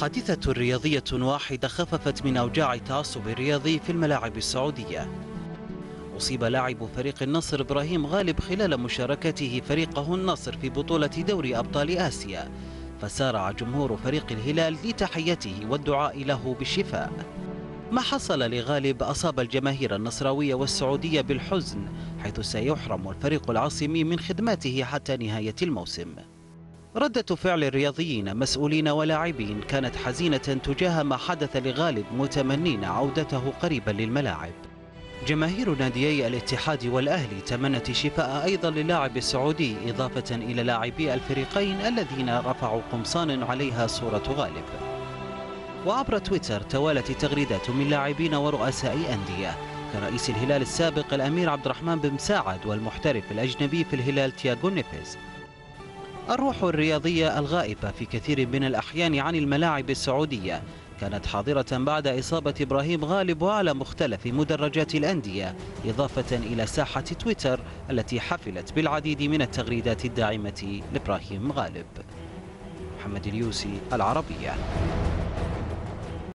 حادثة رياضية واحدة خففت من أوجاع التعصب الرياضي في الملاعب السعودية. أصيب لاعب فريق النصر إبراهيم غالب خلال مشاركته فريقه النصر في بطولة دوري أبطال آسيا فسارع جمهور فريق الهلال لتحيته والدعاء له بالشفاء. ما حصل لغالب أصاب الجماهير النصراوية والسعودية بالحزن حيث سيحرم الفريق العاصمي من خدماته حتى نهاية الموسم. ردة فعل الرياضيين مسؤولين ولاعبين كانت حزينة تجاه ما حدث لغالب متمنين عودته قريبا للملاعب. جماهير ناديي الاتحاد والأهلي تمنت الشفاء أيضا للاعب السعودي إضافة إلى لاعبي الفريقين الذين رفعوا قمصان عليها صورة غالب. وعبر تويتر توالت تغريدات من لاعبين ورؤساء أندية. كرئيس الهلال السابق الأمير عبد الرحمن بن مساعد والمحترف الأجنبي في الهلال تياغو نيفيز. الروح الرياضية الغائبة في كثير من الأحيان عن الملاعب السعودية. كانت حاضرة بعد إصابة إبراهيم غالب على مختلف مدرجات الأندية إضافة إلى ساحة تويتر التي حفلت بالعديد من التغريدات الداعمة لإبراهيم غالب. محمد اليوسي العربية.